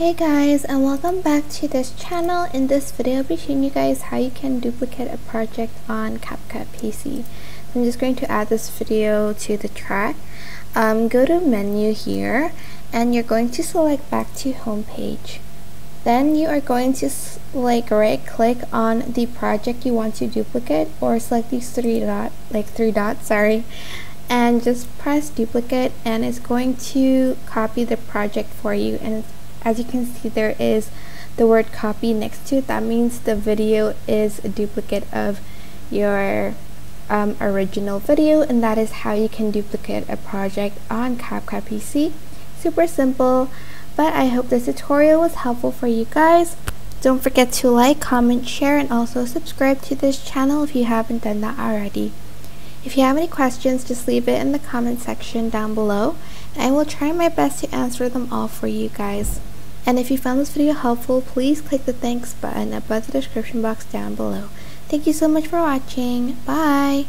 Hey guys and welcome back to this channel. In this video I'll be showing you guys how you can duplicate a project on CapCut PC. I'm just going to add this video to the track. Um, go to menu here and you're going to select back to home page. Then you are going to like right click on the project you want to duplicate or select these three dot like three dots sorry and just press duplicate and it's going to copy the project for you and as you can see there is the word copy next to it. That means the video is a duplicate of your um, original video and that is how you can duplicate a project on CapCut PC super simple but I hope this tutorial was helpful for you guys. Don't forget to like comment share and also subscribe to this channel if you haven't done that already. If you have any questions, just leave it in the comment section down below, and I will try my best to answer them all for you guys. And if you found this video helpful, please click the thanks button above the description box down below. Thank you so much for watching. Bye!